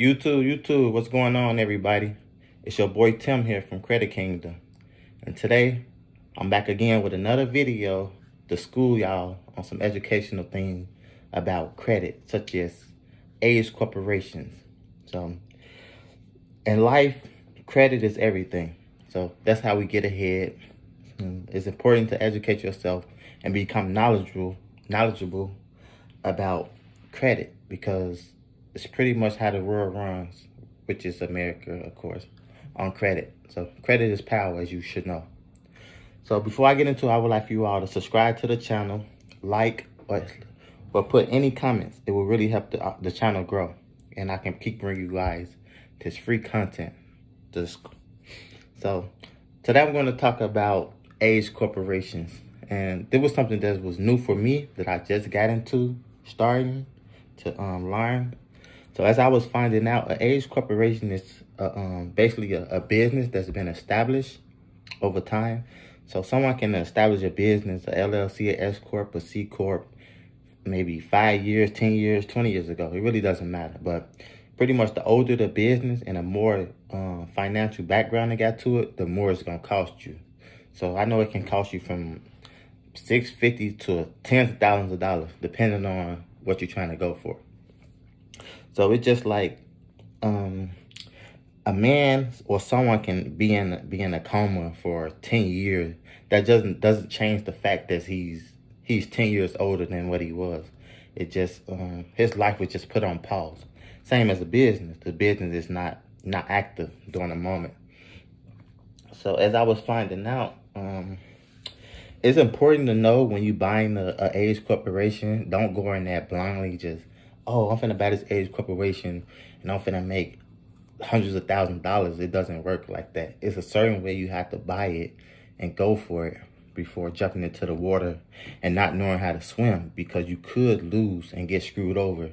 YouTube, YouTube, what's going on, everybody? It's your boy Tim here from Credit Kingdom. And today, I'm back again with another video to school y'all on some educational things about credit, such as age corporations. So, in life, credit is everything. So, that's how we get ahead. It's important to educate yourself and become knowledgeable, knowledgeable about credit because it's pretty much how the world runs, which is America, of course, on credit. So credit is power, as you should know. So before I get into it, I would like for you all to subscribe to the channel, like, or, or put any comments. It will really help the, uh, the channel grow. And I can keep bringing you guys this free content. This, so today I'm going to talk about age corporations. And there was something that was new for me that I just got into starting to um, learn. So as I was finding out, an age corporation is um, basically a, a, business that's been established over time. So someone can establish a business, a LLC, a S corp, a C corp, maybe five years, ten years, twenty years ago. It really doesn't matter. But pretty much the older the business and the more uh, financial background they got to it, the more it's gonna cost you. So I know it can cost you from six fifty to tens of thousands of dollars, depending on what you're trying to go for. So it's just like um, a man or someone can be in be in a coma for ten years. That doesn't doesn't change the fact that he's he's ten years older than what he was. It just um, his life was just put on pause. Same as a business. The business is not not active during the moment. So as I was finding out, um, it's important to know when you buying a, a age corporation. Don't go in there blindly just oh, I'm finna buy this age corporation and I'm finna make hundreds of thousands of dollars. It doesn't work like that. It's a certain way you have to buy it and go for it before jumping into the water and not knowing how to swim because you could lose and get screwed over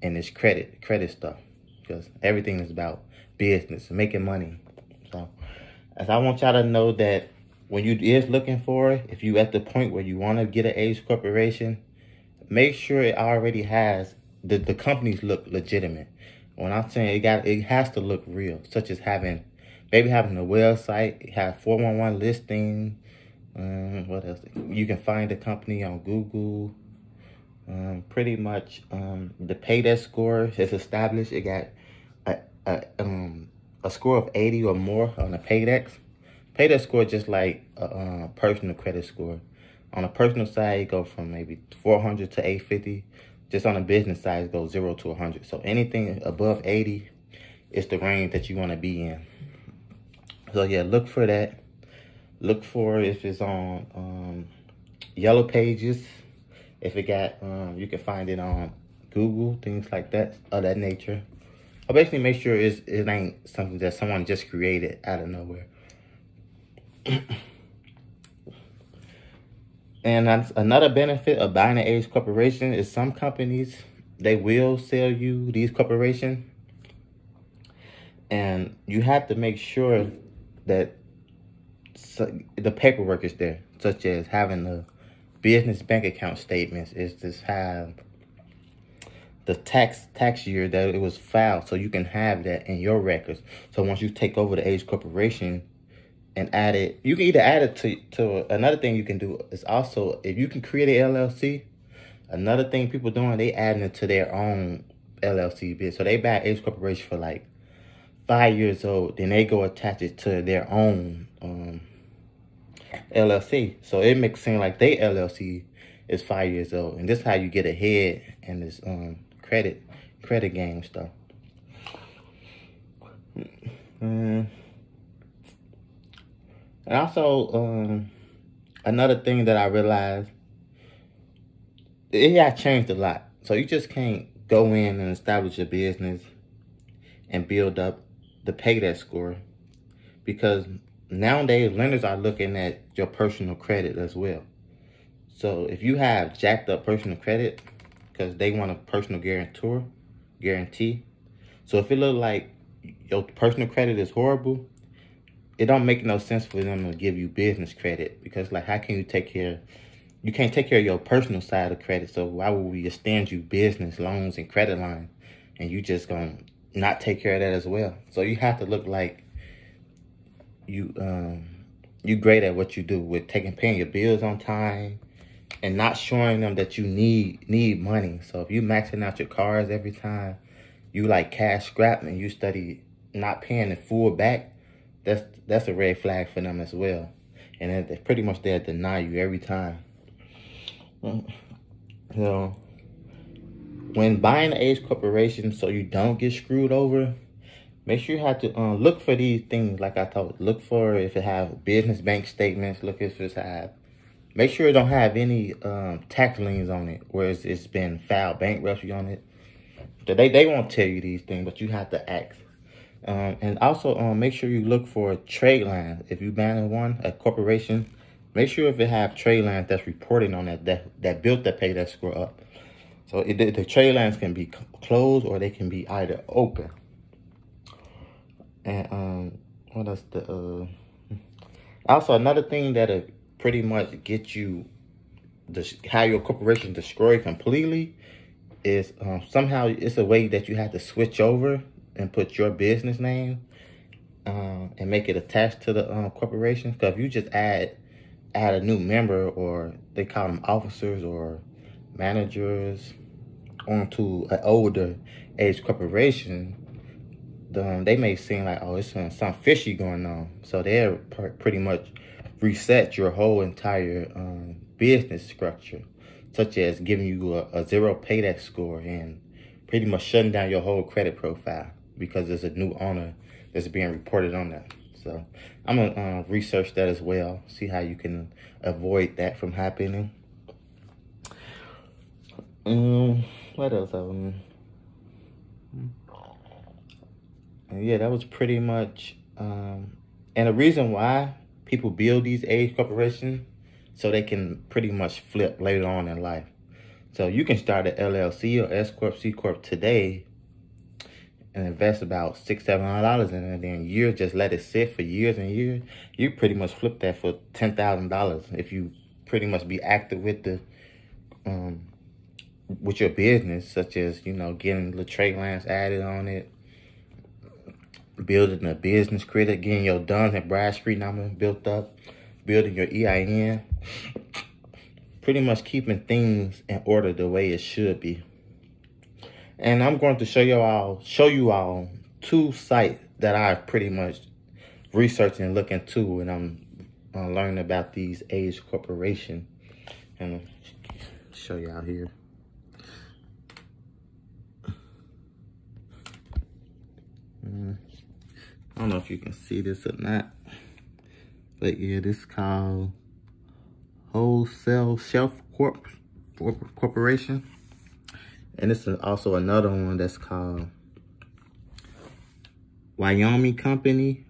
in this credit credit stuff because everything is about business making money so as i want y'all to know that when you is looking for it if you at the point where you want to get an age corporation make sure it already has the, the companies look legitimate. When I'm saying it got it has to look real, such as having maybe having a website, have 411 listing. Um, what else? You can find the company on Google. Um, pretty much um, the Paydex score is established. It got a, a, um, a score of 80 or more on the Paydex. Paydesk score just like a, a personal credit score. On a personal side, you go from maybe 400 to 850. Just on the business size goes 0 to 100. So anything above 80 is the range that you want to be in. So yeah, look for that. Look for if it's on um, Yellow Pages. If it got, um, you can find it on Google, things like that, of that nature. I basically make sure it's, it ain't something that someone just created out of nowhere. And another benefit of buying an age corporation is some companies, they will sell you these corporations. And you have to make sure that the paperwork is there, such as having the business bank account statements, is just have the tax tax year that it was filed, so you can have that in your records. So once you take over the age corporation, and add it. You can either add it to to another thing you can do is also if you can create an LLC. Another thing people doing they adding it to their own LLC bid. So they buy Age Corporation for like five years old, then they go attach it to their own um, LLC. So it makes it seem like they LLC is five years old, and this is how you get ahead in this um, credit credit game stuff. Mm. And also, um, another thing that I realized, it got changed a lot. So you just can't go in and establish a business and build up the Paydex score because nowadays lenders are looking at your personal credit as well. So if you have jacked up personal credit because they want a personal guarantor, guarantee. So if it look like your personal credit is horrible, it don't make no sense for them to give you business credit because like how can you take care you can't take care of your personal side of credit so why would we extend you business loans and credit lines and you just gonna not take care of that as well. So you have to look like you um you great at what you do with taking paying your bills on time and not showing them that you need need money. So if you maxing out your cars every time, you like cash scrap and you study not paying the full back, that's that's a red flag for them as well. And they pretty much they'll deny you every time. So when buying Age corporation so you don't get screwed over, make sure you have to um, look for these things like I told. Look for if it have business bank statements. Look if it have. Make sure it don't have any um, tax liens on it, where it's, it's been filed bankruptcy on it. They they won't tell you these things, but you have to ask. Um, and also um, make sure you look for trade lines. If you ban one, a corporation, make sure if it have trade lines that's reporting on that that that built that pay that screw up. So it, the, the trade lines can be closed or they can be either open. And um, what else? The uh, also another thing that'll pretty much get you the how your corporation destroyed completely is um, somehow it's a way that you have to switch over and put your business name um, and make it attached to the um, corporation. Because if you just add add a new member or they call them officers or managers onto an older age corporation, then they may seem like, oh, it's some fishy going on. So they're pretty much reset your whole entire um, business structure, such as giving you a, a zero Paydex score and pretty much shutting down your whole credit profile because there's a new owner that's being reported on that. So I'm gonna uh, research that as well, see how you can avoid that from happening. Um, what else? Um, yeah, that was pretty much. Um, and the reason why people build these age corporations so they can pretty much flip later on in life. So you can start an LLC or S corp, C corp today, and invest about six, seven hundred dollars in it, and then you just let it sit for years and years. You pretty much flip that for ten thousand dollars if you pretty much be active with the um with your business, such as, you know, getting the trade lines added on it, building a business credit, getting your Duns and Bradstreet number built up, building your EIN, pretty much keeping things in order the way it should be. And I'm going to show you all, show you all two sites that I pretty much researched and look into, and I'm uh, learning about these age corporation. And show you out here. Mm. I don't know if you can see this or not. But yeah, this is called Wholesale Shelf Corp Corporation. And it's also another one that's called Wyoming Company.